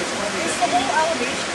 it's the whole elevation.